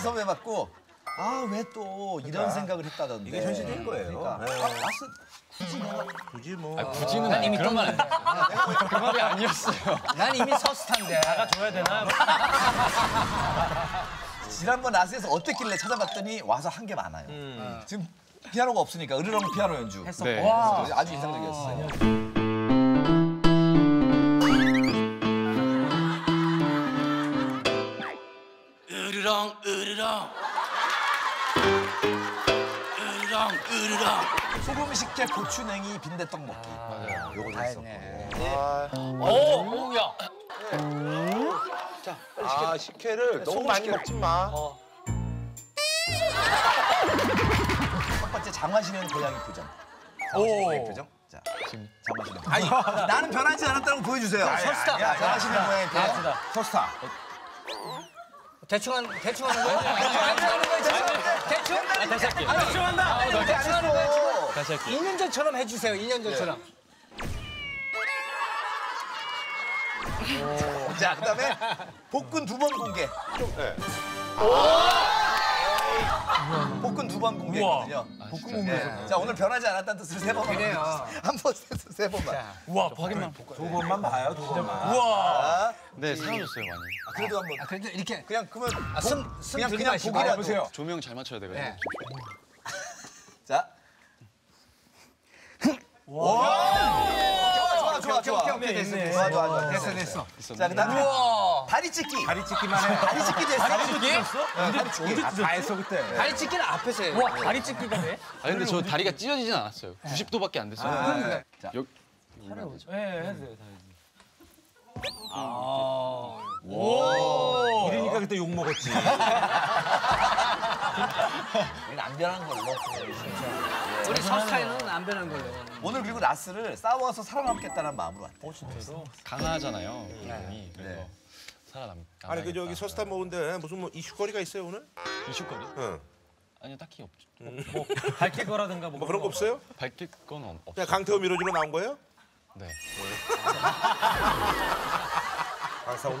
섭외 받고 아 왜 또 이런 생각을 했다던데 이게 현실적인 거예요. 그러니까 네. 아, 라스 굳이 내가 굳이 뭐. 굳이는 아니 그런 말 아니었어요. 그런 말이 아니었어요. 난 이미 서스탄데. 줘야 되나? 지난번 라스에서 어땠길래 찾아봤더니 와서 한 게 많아요. 지금 피아노가 없으니까 으르렁 피아노 연주 했어. 네. 와. 아주 인상적이었어요. 으르렁 으르렁 으르렁 으르렁 소금 식혜 고추냉이 빈대떡 먹기. 요거 좀 했었고. 오, 야. 아 식혜를 너무 많이 먹지 마. 첫 번째 장화신은 고양이 표정. 오. 고양이 표정. 자, 장화신은. 아니 나는 변하지 않았다는 거 보여주세요. 서스타. 야, 장화신은 고양이 표정. 서스타. 대충 하는 대충 하는 거야? 대충 하는 거야? 대충? 대충? 다시 할게요. 대충 한다. 아니, 대충 하는 거야 지금. 다시 할게요. 2년 전처럼 해 주세요. 2년 전처럼. 자, 그다음에 복근 두 번 공개. 네. 복근 두 번 공개거든요. 복근 공개. 자, 오늘 변하지 않았다는 뜻으로 세 번만. 그래요. 한번 세 번만. 우와, 확인만. 두 번만 봐요. 두 번만. 우와. 자, 네 사라졌어요 많이. 아, 그래도 한 번. 아, 그래도 이렇게 그냥 그러면 아, 숨, 숨 그냥 그냥. 보기라도. 보세요. 조명 잘 맞춰야 되거든요. 네. 자. 좋아, 좋아, 좋아, 좋아. 됐어, 됐어. 좋아, 좋아, 좋아. 됐어, 됐어. 자, 그다음에. 다리 찢기. 다리 찍기만 해. 다리 찢기 됐어. 언제 아, 다 했어 그때. 다리 찢기는 앞에서 해. 우와, 다리 찢기가 돼? 아 근데 저 다리가 찢어지진 않았어요. 90도밖에 안 됐어요. 네. 자, 여, 네, 해도 돼요. 이러니까 그때 욕 먹었지. 안 변한 걸로. 우리 서스타일은 안 변한 걸로. 오늘 그리고 라스를 싸워서 살아남겠다는 마음으로 왔대. 강하잖아요. 이름이 그래서 네. 살아남. 아니 그 저기 서스타 먹은데 무슨 뭐 이슈거리가 있어요 오늘? 이슈거리? 응. 아니요 딱히 없죠. 뭐 밝힐 거라든가 뭐, 뭐 그런 거 없어요? 밝힐 건 없- 없어요. 그냥 강태호 미로지로 나온 거예요? 네. 강사 오늘